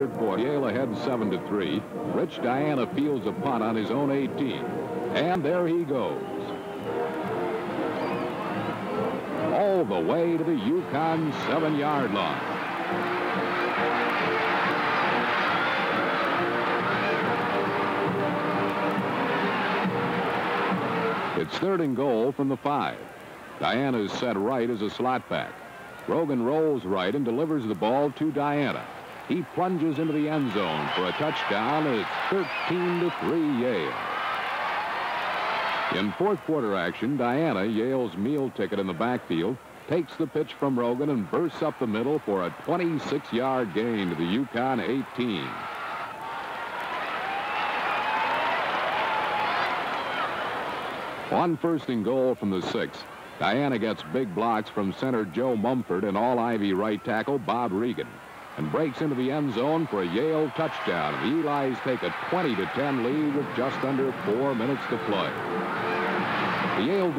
For Yale ahead 7 to 3. Rich Diana fields a punt on his own 18. And there he goes. All the way to the UConn seven-yard line. It's third and goal from the five. Diana is set right as a slot back. Rogan rolls right and delivers the ball to Diana. He plunges into the end zone for a touchdown. It's 13 to 3 Yale. In fourth quarter action, Diana, Yale's meal ticket in the backfield, takes the pitch from Rogan and bursts up the middle for a 26-yard gain to the UConn 18. On first and goal from the six, Diana gets big blocks from center Joe Mumford and all-Ivy right tackle Bob Regan and breaks into the end zone for a Yale touchdown. The Eli's take a 20 to 10 lead with just under four minutes to play. The Yale